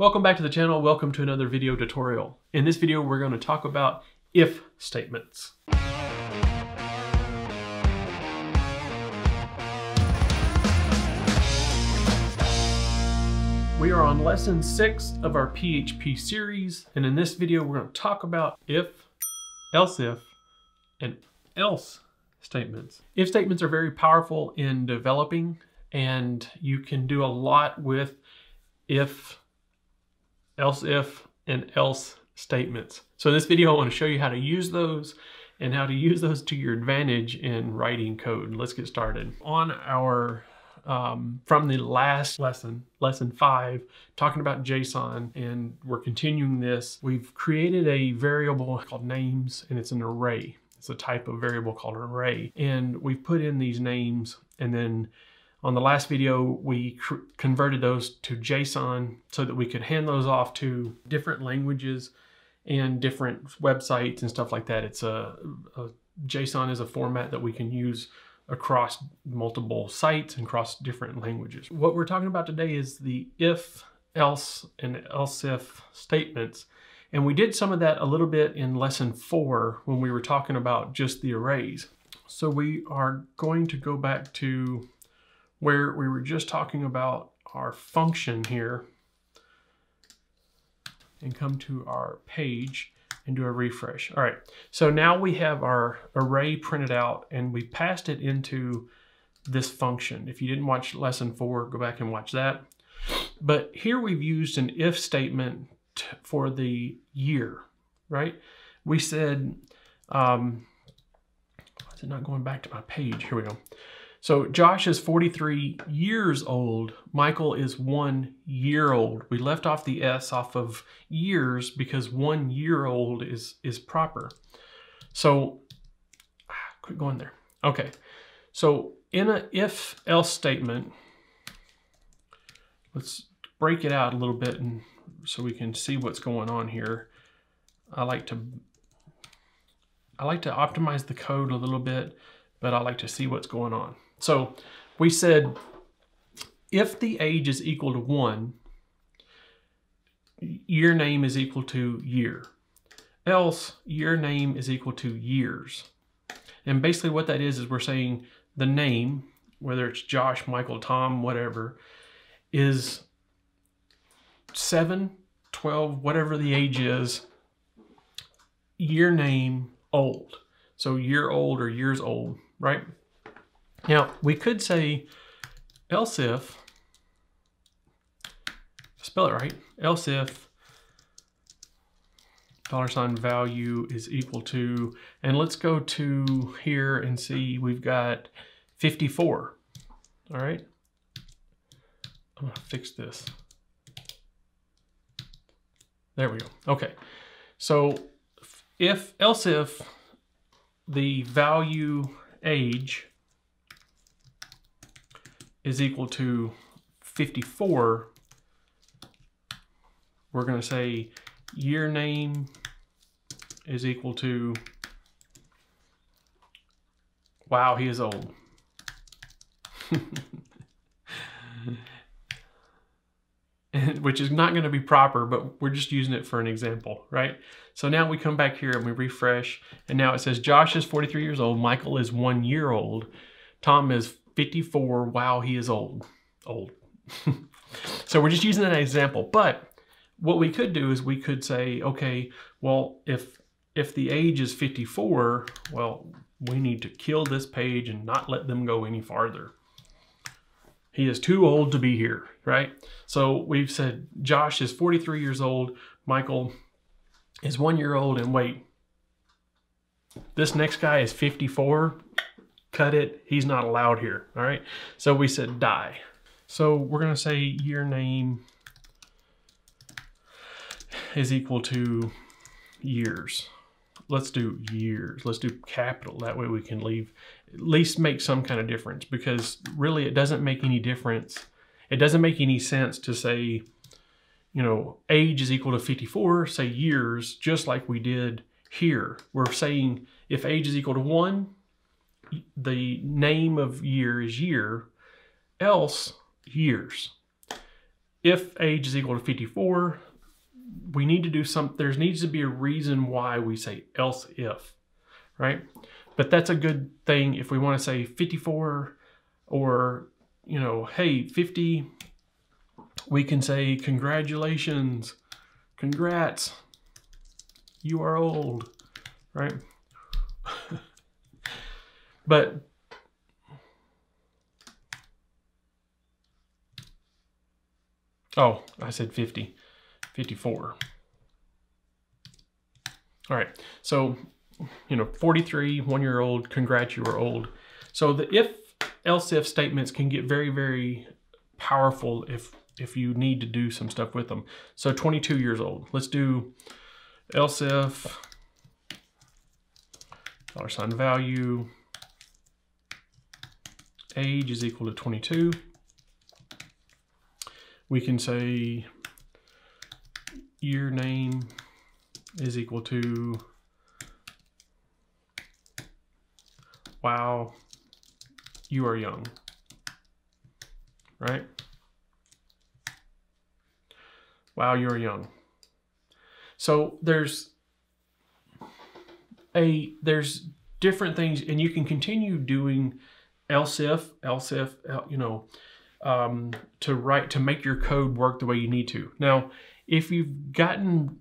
Welcome back to the channel. Welcome to another video tutorial. In this video, we're going to talk about if statements. We are on lesson six of our PHP series, and in this video, we're going to talk about if, else if, and else statements. If statements are very powerful in developing, and you can do a lot with if else if, and else statements. So in this video, I want to show you how to use those and how to use those to your advantage in writing code. Let's get started. On our, um, from the last lesson, lesson five, talking about JSON, and we're continuing this, we've created a variable called names, and it's an array. It's a type of variable called an array. And we've put in these names and then on the last video, we converted those to JSON so that we could hand those off to different languages and different websites and stuff like that. It's a, a JSON is a format that we can use across multiple sites and across different languages. What we're talking about today is the if, else, and else if statements. And we did some of that a little bit in lesson four when we were talking about just the arrays. So we are going to go back to where we were just talking about our function here and come to our page and do a refresh. All right, so now we have our array printed out and we passed it into this function. If you didn't watch lesson four, go back and watch that. But here we've used an if statement for the year, right? We said, um, is it not going back to my page? Here we go. So Josh is 43 years old. Michael is one year old. We left off the S off of years because one year old is, is proper. So ah, quit going there. Okay. So in a if else statement, let's break it out a little bit and so we can see what's going on here. I like to I like to optimize the code a little bit, but I like to see what's going on. So we said if the age is equal to one, year name is equal to year. Else, year name is equal to years. And basically what that is, is we're saying the name, whether it's Josh, Michael, Tom, whatever, is 7, 12, whatever the age is, year name old. So year old or years old, right? Now, we could say else if, spell it right, else if dollar sign value is equal to, and let's go to here and see we've got 54. All right. I'm gonna fix this. There we go. Okay. So if, else if the value age is equal to 54, we're going to say year name is equal to, wow, he is old. which is not going to be proper, but we're just using it for an example, right? So now we come back here and we refresh, and now it says Josh is 43 years old, Michael is one year old, Tom is 54. Wow, he is old. Old. so we're just using an example. But what we could do is we could say, okay, well, if if the age is 54, well, we need to kill this page and not let them go any farther. He is too old to be here, right? So we've said Josh is 43 years old, Michael is one year old, and wait, this next guy is 54 cut it. He's not allowed here. All right. So we said die. So we're going to say year name is equal to years. Let's do years. Let's do capital. That way we can leave, at least make some kind of difference because really it doesn't make any difference. It doesn't make any sense to say, you know, age is equal to 54, say years, just like we did here. We're saying if age is equal to one, the name of year is year, else years. if age is equal to 54, we need to do some, there needs to be a reason why we say else if, right? But that's a good thing if we want to say 54 or, you know, hey, 50, we can say congratulations, congrats, you are old, right? But Oh, I said 50, 54. All right, so, you know, 43, one year old, congrats, you are old. So the if else if statements can get very, very powerful if if you need to do some stuff with them. So 22 years old. Let's do else if dollar sign value age is equal to 22 we can say year name is equal to wow you are young right? Wow you're young. So there's a there's different things and you can continue doing else if else if you know um, to write to make your code work the way you need to. Now, if you've gotten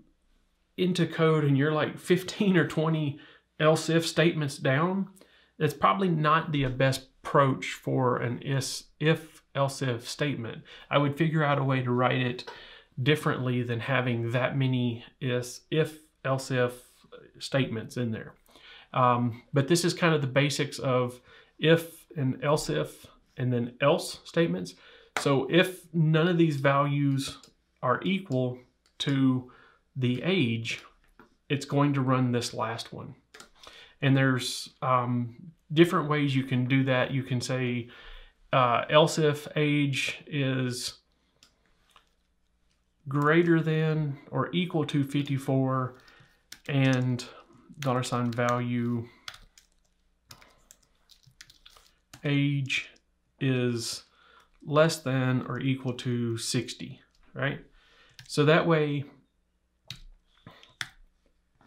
into code and you're like 15 or 20 else if statements down, it's probably not the best approach for an if else if statement. I would figure out a way to write it differently than having that many if else if statements in there. Um, but this is kind of the basics of if and else if and then else statements. So if none of these values are equal to the age, it's going to run this last one. And there's um, different ways you can do that. You can say uh, else if age is greater than or equal to 54 and dollar sign value age is less than or equal to 60, right? So that way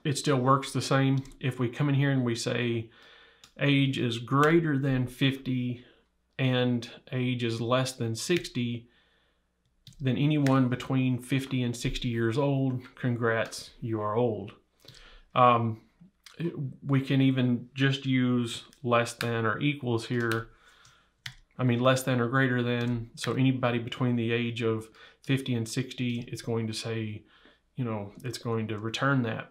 it still works the same. If we come in here and we say age is greater than 50 and age is less than 60, then anyone between 50 and 60 years old, congrats, you are old. Um, we can even just use less than or equals here I mean, less than or greater than. So anybody between the age of 50 and 60, it's going to say, you know, it's going to return that.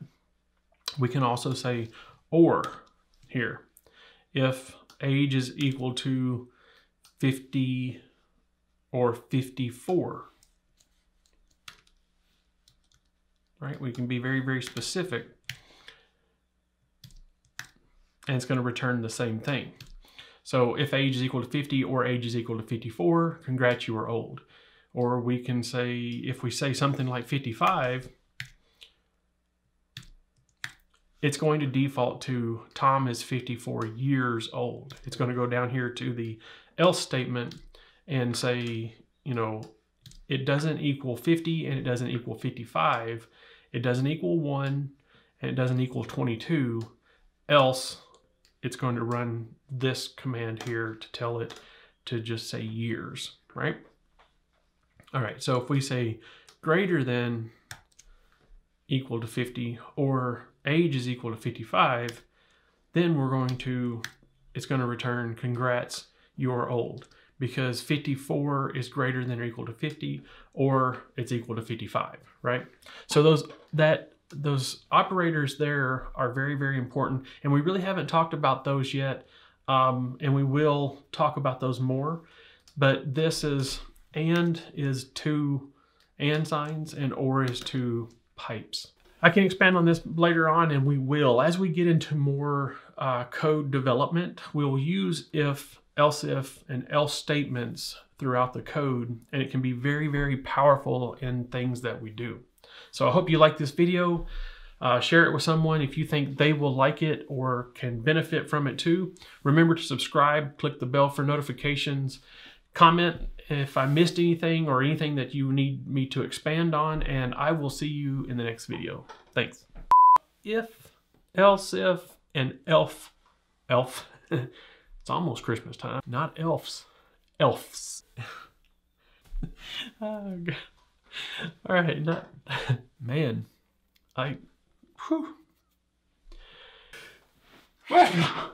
We can also say or here. If age is equal to 50 or 54, right? We can be very, very specific. And it's going to return the same thing. So if age is equal to 50 or age is equal to 54, congrats, you are old. Or we can say, if we say something like 55, it's going to default to Tom is 54 years old. It's going to go down here to the else statement and say, you know, it doesn't equal 50 and it doesn't equal 55. It doesn't equal 1 and it doesn't equal 22. Else it's going to run this command here to tell it to just say years, right? All right, so if we say greater than equal to 50 or age is equal to 55, then we're going to, it's going to return congrats, you're old because 54 is greater than or equal to 50 or it's equal to 55, right? So those that those operators there are very, very important. And we really haven't talked about those yet. Um, and we will talk about those more. But this is and is two and signs and or is two pipes. I can expand on this later on and we will. As we get into more uh, code development, we'll use if, else if, and else statements throughout the code and it can be very, very powerful in things that we do. So I hope you like this video. Uh, share it with someone if you think they will like it or can benefit from it too. Remember to subscribe, click the bell for notifications, comment if I missed anything or anything that you need me to expand on, and I will see you in the next video. Thanks. If, else if, and elf, elf. it's almost Christmas time, not elves elves. oh, God. All right, not, man, I, whew. Well.